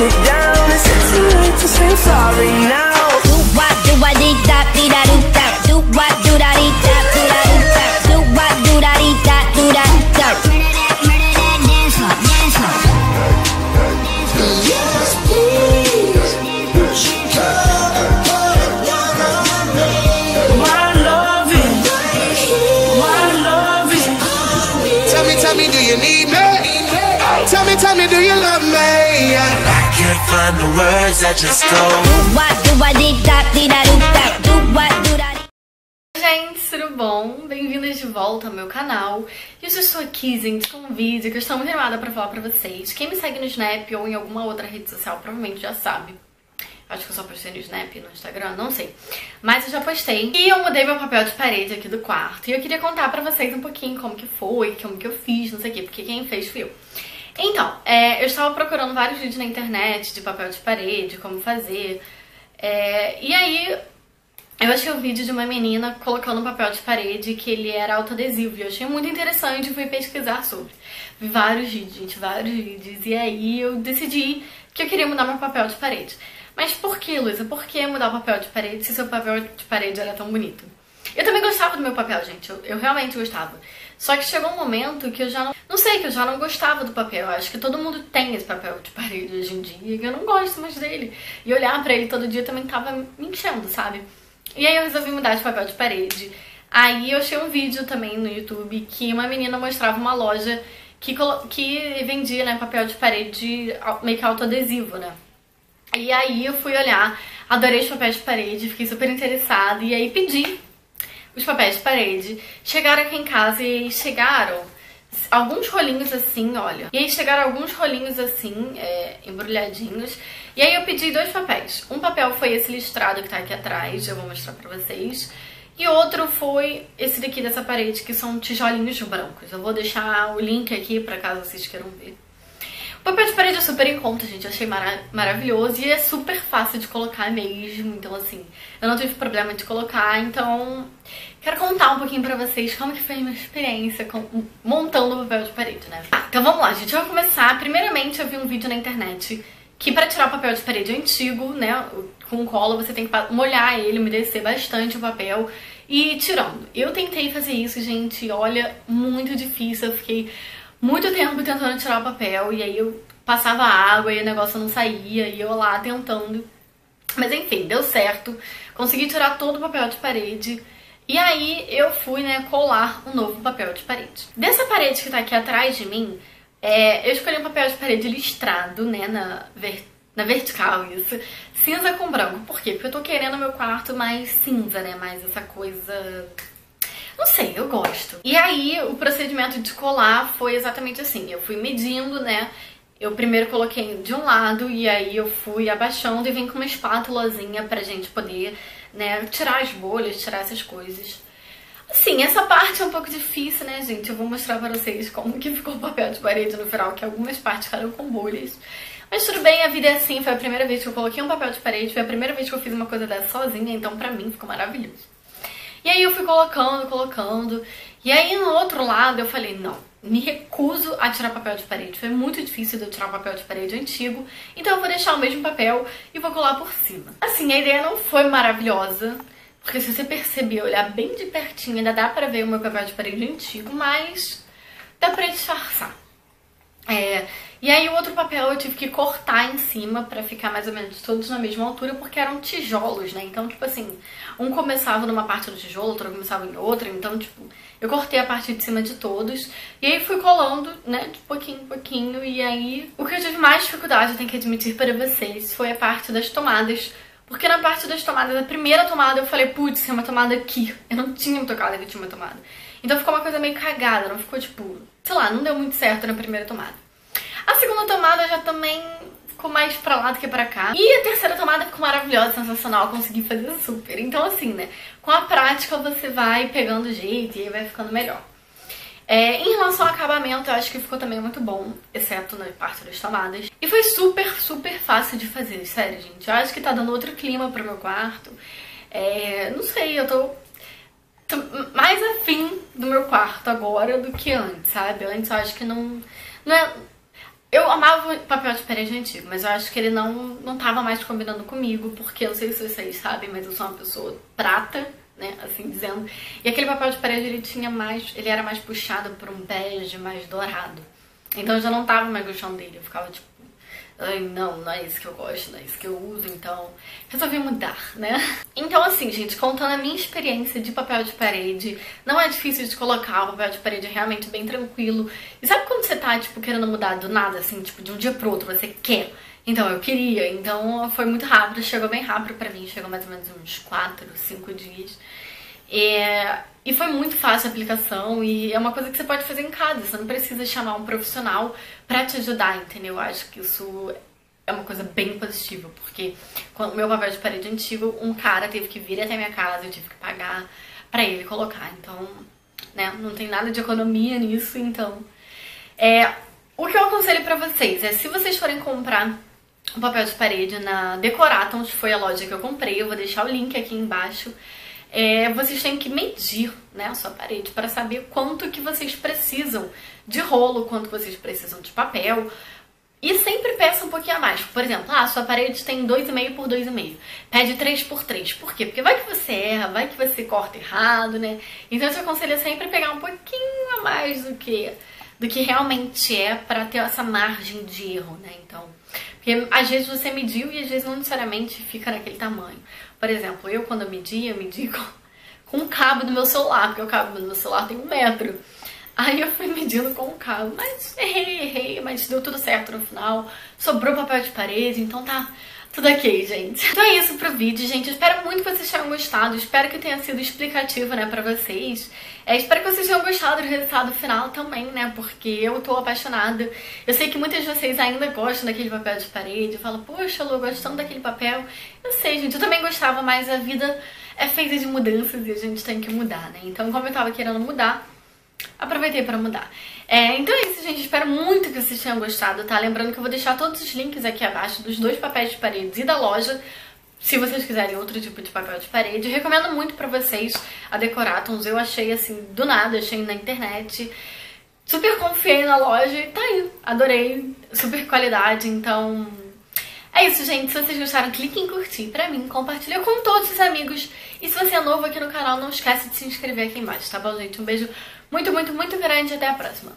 sit down. It's too late to say sorry now. Tell me, do you love me? I can't find the words that just go. Do what do I dee da dee da do da. Do what do da dee. Gente, tudo bom? Bem-vindas de volta ao meu canal. E hoje eu estou aqui, gente, com um vídeo que eu estou muito animada pra falar pra vocês. Quem me segue no Snap ou em alguma outra rede social provavelmente já sabe. Acho que eu só postei no Snap, no Instagram, não sei. Mas eu já postei. E eu mudei meu papel de parede aqui do quarto. E eu queria contar pra vocês um pouquinho como que foi, como que eu fiz, não sei o quê, porque quem fez fui eu. Então, é, eu estava procurando vários vídeos na internet de papel de parede, como fazer. É, e aí eu achei um vídeo de uma menina colocando um papel de parede que ele era autoadesivo e eu achei muito interessante e fui pesquisar sobre. Vi vários vídeos, gente, vários vídeos. E aí eu decidi que eu queria mudar meu papel de parede. Mas por que, Luísa? Por que mudar o papel de parede se seu papel de parede era tão bonito? Eu também gostava do meu papel, gente. Eu, eu realmente gostava. Só que chegou um momento que eu já não. Não sei, que eu já não gostava do papel. Eu acho que todo mundo tem esse papel de parede hoje em dia e eu não gosto mais dele. E olhar pra ele todo dia também tava me enchendo, sabe? E aí eu resolvi mudar de papel de parede. Aí eu achei um vídeo também no YouTube que uma menina mostrava uma loja que, que vendia né, papel de parede meio que autoadesivo, né? E aí eu fui olhar, adorei os papéis de parede, fiquei super interessada e aí pedi os papéis de parede. Chegaram aqui em casa e chegaram alguns rolinhos assim, olha. E aí chegaram alguns rolinhos assim, é, embrulhadinhos. E aí eu pedi dois papéis. Um papel foi esse listrado que tá aqui atrás, eu vou mostrar pra vocês. E outro foi esse daqui dessa parede, que são tijolinhos brancos. Eu vou deixar o link aqui pra caso vocês queiram ver. Papel de parede é super em conta, gente. Eu achei mara maravilhoso e é super fácil de colocar mesmo. Então, assim, eu não tive problema de colocar. Então, quero contar um pouquinho pra vocês como que foi a minha experiência com- montando o papel de parede, né? Ah, então vamos lá, gente. Eu vou começar. Primeiramente, eu vi um vídeo na internet que pra tirar o papel de parede antigo, né, com cola, você tem que molhar ele, umedecer bastante o papel e ir tirando. Eu tentei fazer isso, gente. Olha, muito difícil. Eu fiquei muito tempo tentando tirar o papel e aí eu passava água e o negócio não saía e eu lá tentando. Mas enfim, deu certo. Consegui tirar todo o papel de parede. E aí eu fui, né, colar um novo papel de parede. Dessa parede que tá aqui atrás de mim, é, eu escolhi um papel de parede listrado, né, na, ver- na vertical, isso. Cinza com branco. Por quê? Porque eu tô querendo meu quarto mais cinza, né, mais essa coisa sei, eu gosto. E aí, o procedimento de colar foi exatamente assim. Eu fui medindo, né? Eu primeiro coloquei de um lado e aí eu fui abaixando e vim com uma espátulazinha pra gente poder, né, tirar as bolhas, tirar essas coisas. Assim, essa parte é um pouco difícil, né, gente? Eu vou mostrar pra vocês como que ficou o papel de parede no final, que algumas partes ficaram com bolhas. Mas tudo bem, a vida é assim. Foi a primeira vez que eu coloquei um papel de parede, foi a primeira vez que eu fiz uma coisa dessa sozinha, então pra mim ficou maravilhoso. E aí eu fui colocando, colocando. E aí no outro lado eu falei, não, me recuso a tirar papel de parede. Foi muito difícil de eu tirar papel de parede antigo. Então eu vou deixar o mesmo papel e vou colar por cima. Assim, a ideia não foi maravilhosa. Porque se você perceber, olhar bem de pertinho, ainda dá pra ver o meu papel de parede antigo, mas dá pra disfarçar. É, e aí o outro papel eu tive que cortar em cima pra ficar mais ou menos todos na mesma altura, porque eram tijolos, né? Então, tipo assim, um começava numa parte do tijolo, outro começava em outra, então, tipo, eu cortei a parte de cima de todos, e aí fui colando, né, de pouquinho em pouquinho, e aí o que eu tive mais dificuldade, eu tenho que admitir para vocês, foi a parte das tomadas, porque na parte das tomadas, a primeira tomada eu falei, putz, tem uma tomada aqui, eu não tinha tocado que tinha uma tomada. Então ficou uma coisa meio cagada, não ficou, tipo, sei lá, não deu muito certo na primeira tomada. A segunda tomada já também ficou mais pra lá do que pra cá. E a terceira tomada ficou maravilhosa, sensacional, consegui fazer super. Então, assim, né, com a prática você vai pegando jeito e vai ficando melhor. É, em relação ao acabamento, eu acho que ficou também muito bom, exceto na parte das tomadas. E foi super, super fácil de fazer, sério, gente. Eu acho que tá dando outro clima pro meu quarto. É, não sei, eu tô mais afim do meu quarto agora do que antes, sabe? Antes eu acho que não. não é, Eu amava o papel de parede antigo, mas eu acho que ele não, não tava mais combinando comigo, porque eu não sei se vocês sabem, mas eu sou uma pessoa prata, né, assim dizendo. E aquele papel de parede ele tinha mais, ele era mais puxado por um bege mais dourado. Então eu já não tava mais gostando dele, eu ficava tipo, ai não, não é isso que eu gosto, não é isso que eu uso, então resolvi mudar, né? Então assim, gente, contando a minha experiência de papel de parede, não é difícil de colocar, o papel de parede é realmente bem tranquilo. E sabe quando você tá, tipo, querendo mudar do nada, assim, tipo, de um dia pro outro, você quer? Então, eu queria, então foi muito rápido, chegou bem rápido pra mim, chegou mais ou menos uns 4, 5 dias. É, e foi muito fácil a aplicação e é uma coisa que você pode fazer em casa, você não precisa chamar um profissional pra te ajudar, entendeu? Eu acho que isso é uma coisa bem positiva, porque quando o meu papel de parede antigo, um cara teve que vir até minha casa, eu tive que pagar pra ele colocar, então, né, não tem nada de economia nisso, então... É, o que eu aconselho pra vocês é, se vocês forem comprar um papel de parede na Decoratons, foi a loja que eu comprei, eu vou deixar o link aqui embaixo, é, vocês têm que medir né, a sua parede para saber quanto que vocês precisam de rolo, quanto vocês precisam de papel. E sempre peça um pouquinho a mais. Por exemplo, ah, sua parede tem 2,5 por 2,5. Pede 3 por 3. Por quê? Porque vai que você erra, vai que você corta errado, né? Então eu te aconselho sempre pegar um pouquinho a mais do que, do que realmente é para ter essa margem de erro, né? Então, porque às vezes você mediu e às vezes não necessariamente fica naquele tamanho. Por exemplo, eu quando eu medi, eu medi com, com o cabo do meu celular, porque o cabo do meu celular tem um metro. Aí eu fui medindo com o cabo, mas errei, errei, mas deu tudo certo no final. Sobrou papel de parede, então tá tudo ok, gente. Então é isso pro vídeo, gente. Eu espero muito que vocês tenham gostado. Espero que tenha sido explicativo, né, pra vocês. É, espero que vocês tenham gostado do resultado final também, né, porque eu tô apaixonada. Eu sei que muitas de vocês ainda gostam daquele papel de parede. Falam, poxa, Lu, gostando daquele papel. Eu sei, gente, eu também gostava, mas a vida é feita de mudanças e a gente tem que mudar, né. Então, como eu tava querendo mudar, aproveitei para mudar. É, então é isso, gente. Espero muito que vocês tenham gostado, tá? Lembrando que eu vou deixar todos os links aqui abaixo dos dois papéis de parede e da loja. Se vocês quiserem outro tipo de papel de parede, eu recomendo muito pra vocês a Decoratons. Eu achei assim, do nada, achei na internet. Super confiei na loja e tá aí. Adorei. Super qualidade, então... É isso, gente. Se vocês gostaram, clique em curtir pra mim, compartilha com todos os amigos. E se você é novo aqui no canal, não esquece de se inscrever aqui embaixo, tá bom, gente? Um beijo muito, muito, muito grande até a próxima.